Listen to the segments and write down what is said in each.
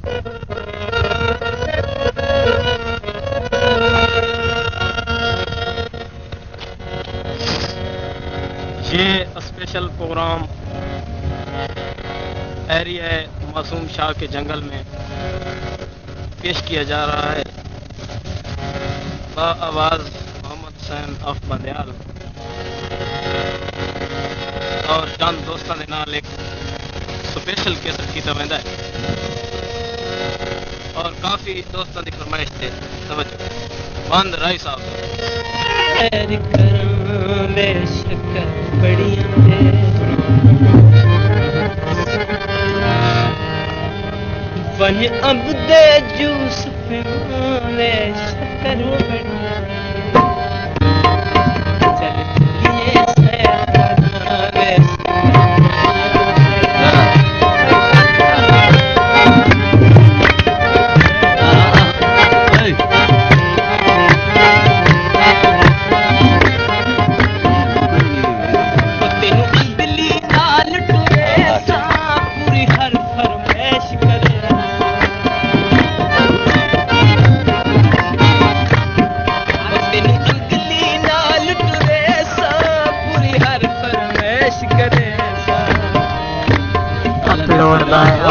ये special programme area मासूम शाह के जंगल में पेश किया जा रहा है। आवाज़ मोहम्मद हुसैन अफ बंदयाल। और चंद दोस्तों के नाल एक स्पेशल केसर किया वेंदा है। और काफ़ी दोस्तों की फरमाइश थे तवज्जो बंद राय साहब। वन अब दे जूस पिवावे शक्कर बड़ियाँ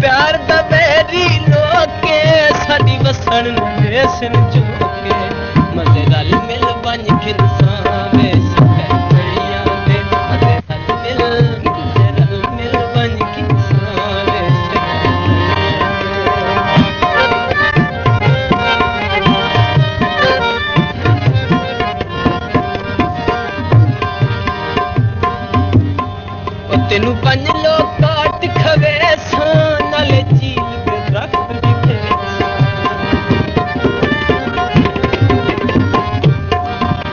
प्यार त मरीोकी वसण ਉਹ ਤੈਨੂੰ ਪੰਜ ਲੋਕ ਕਾਟ ਖਵੇ ਸਾਂ, ਨਾਲੇ ਝੀਲ ਦੇ ਦਰਖਤ ਦਿਖੇ।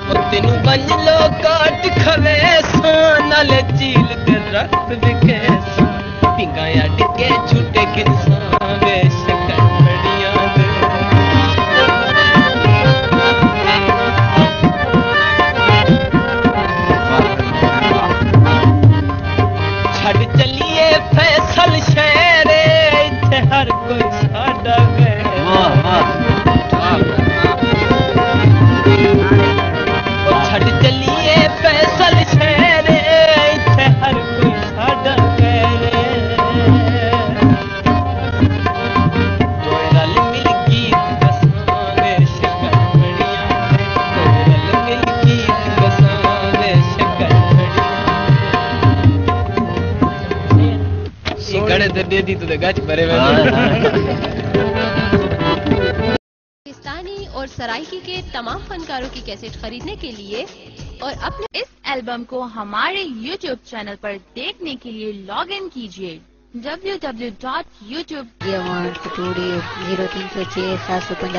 ਉਹ ਤੈਨੂੰ ਪੰਜ ਲੋਕ ਕਾਟ ਖਵੇ ਸਾਂ, ਨਾਲੇ ਝੀਲ ਦੇ ਦਰਖਤ ਦਿਖੇ। Yeah. हाँ। पाकिस्तानी और सराइकी के तमाम फनकारों की कैसेट खरीदने के लिए और अपने इस एल्बम को हमारे यूट्यूब चैनल पर देखने के लिए लॉग इन कीजिए। W W dot YouTube zero तीन सौ छह सात सौ पंद्रह